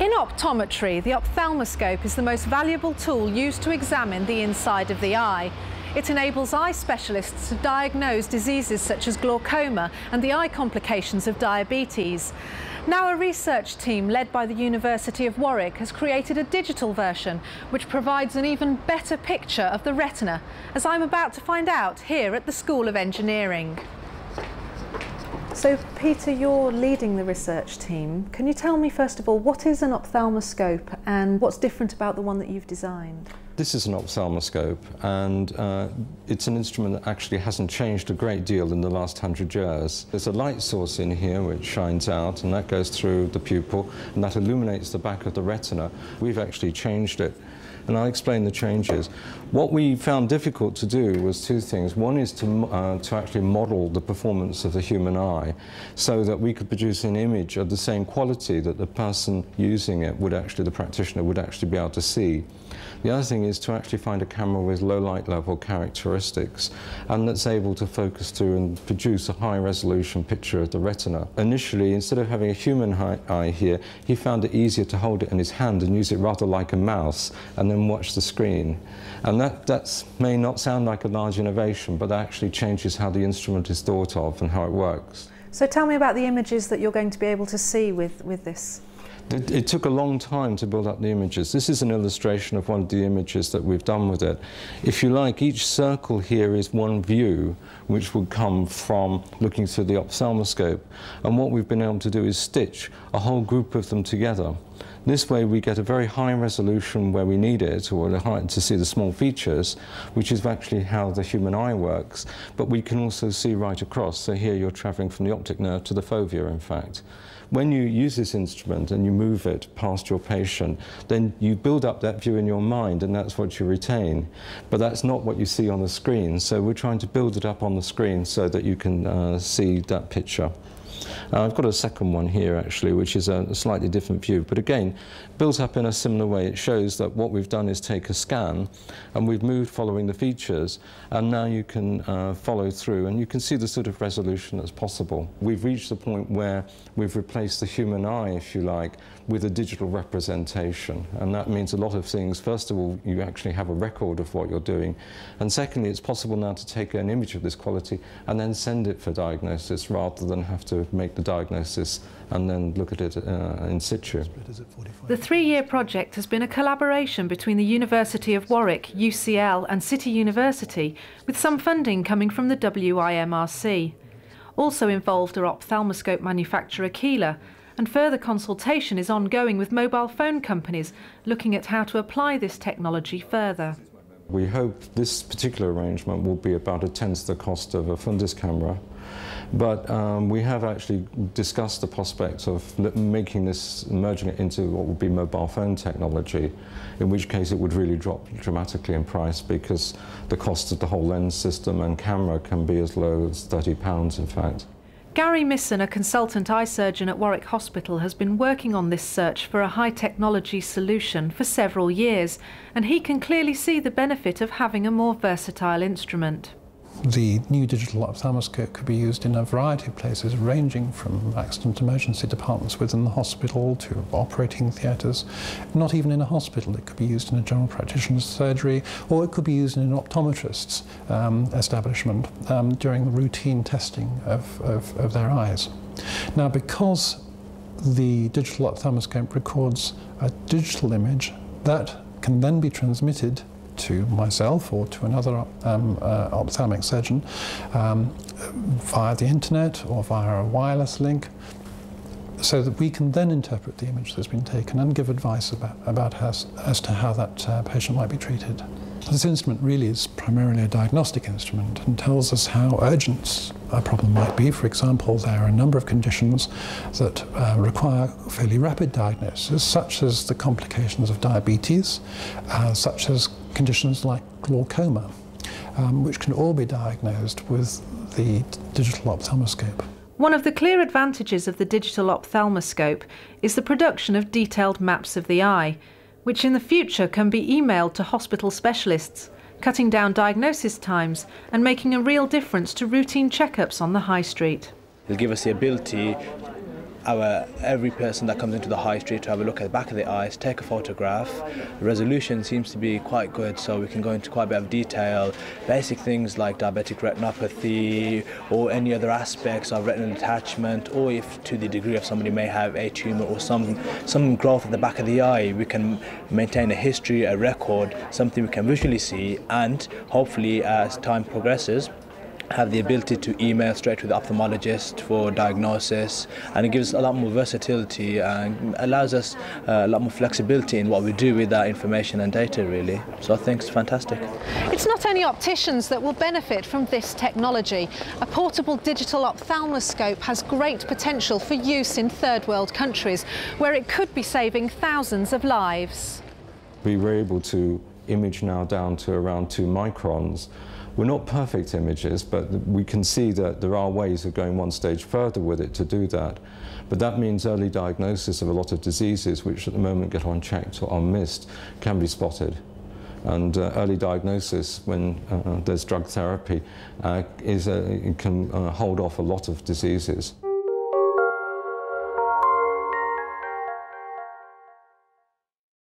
In optometry, the ophthalmoscope is the most valuable tool used to examine the inside of the eye. It enables eye specialists to diagnose diseases such as glaucoma and the eye complications of diabetes. Now a research team led by the University of Warwick has created a digital version which provides an even better picture of the retina, as I'm about to find out here at the School of Engineering. So, Peter, you're leading the research team. Can you tell me, first of all, what is an ophthalmoscope and what's different about the one that you've designed? This is an ophthalmoscope, and uh, it's an instrument that actually hasn't changed a great deal in the last hundred years. There's a light source in here which shines out, and that goes through the pupil, and that illuminates the back of the retina. We've actually changed it and I'll explain the changes. What we found difficult to do was two things. One is to, uh, to actually model the performance of the human eye so that we could produce an image of the same quality that the person using it would actually, the practitioner would actually be able to see. The other thing is to actually find a camera with low light level characteristics and that's able to focus through and produce a high resolution picture of the retina. Initially, instead of having a human eye here, he found it easier to hold it in his hand and use it rather like a mouse and then watch the screen. And that that's, may not sound like a large innovation, but that actually changes how the instrument is thought of and how it works. So tell me about the images that you're going to be able to see with, with this. It, it, took a long time to build up the images. This is an illustration of one of the images that we've done with it. If you like, each circle here is one view which would come from looking through the ophthalmoscope. And what we've been able to do is stitch a whole group of them together. This way we get a very high resolution where we need it, or to see the small features, which is actually how the human eye works. But we can also see right across. So here you're traveling from the optic nerve to the fovea, in fact. When you use this instrument and you move it past your patient, then you build up that view in your mind and that's what you retain. But that's not what you see on the screen. So we're trying to build it up on the screen so that you can uh, see that picture. Uh, I've got a second one here actually, which is a, slightly different view, but again, built up in a similar way. It shows that what we've done is take a scan and we've moved following the features, and now you can uh, follow through and you can see the sort of resolution that's possible. We've reached the point where we've replaced the human eye, if you like, with a digital representation, and that means a lot of things. First of all, you actually have a record of what you're doing, and secondly, it's possible now to take an image of this quality and then send it for diagnosis rather than have to make the diagnosis and then look at it uh, in situ. The three-year project has been a collaboration between the University of Warwick, UCL and City University, with some funding coming from the WIMRC. Also involved are ophthalmoscope manufacturer Keeler, and further consultation is ongoing with mobile phone companies looking at how to apply this technology further. We hope this particular arrangement will be about a tenth the cost of a fundus camera but um, we have actually discussed the prospect of making this, merging it into what would be mobile phone technology, in which case it would really drop dramatically in price because the cost of the whole lens system and camera can be as low as £30 in fact. Gary Misson, a consultant eye surgeon at Warwick Hospital, has been working on this search for a high technology solution for several years, and he can clearly see the benefit of having a more versatile instrument. The new digital ophthalmoscope could be used in a variety of places, ranging from accident emergency departments within the hospital to operating theatres. Not even in a hospital, it could be used in a general practitioner's surgery, or it could be used in an optometrist's um, establishment um, during the routine testing of, of, of their eyes. Now, because the digital ophthalmoscope records a digital image, that can then be transmitted to myself or to another um, uh, ophthalmic surgeon um, via the internet or via a wireless link so that we can then interpret the image that's been taken and give advice about, about as, as to how that uh, patient might be treated. This instrument really is primarily a diagnostic instrument and tells us how urgent a problem might be. For example, there are a number of conditions that uh, require fairly rapid diagnosis, such as the complications of diabetes, uh, such as conditions like glaucoma, um, which can all be diagnosed with the digital ophthalmoscope. One of the clear advantages of the digital ophthalmoscope is the production of detailed maps of the eye, which in the future can be emailed to hospital specialists, cutting down diagnosis times and making a real difference to routine checkups on the high street. It'll give us the ability our every person that comes into the high street to have a look at the back of the eyes, take a photograph. The resolution seems to be quite good, so we can go into quite a bit of detail. Basic things like diabetic retinopathy or any other aspects of retinal detachment, or if to the degree of somebody may have a tumor or some some growth at the back of the eye, we can maintain a history, a record, something we can visually see, and hopefully as time progresses have the ability to email straight to the ophthalmologist for diagnosis and it gives a lot more versatility and allows us uh, a lot more flexibility in what we do with that information and data really so I think it's fantastic. It's not only opticians that will benefit from this technology. A portable digital ophthalmoscope has great potential for use in third world countries where it could be saving thousands of lives. We were able to image now down to around two microns we're not perfect images, but we can see that there are ways of going one stage further with it to do that. But that means early diagnosis of a lot of diseases which at the moment get unchecked or unmissed can be spotted. And uh, early diagnosis when uh, there's drug therapy uh, is can uh, hold off a lot of diseases.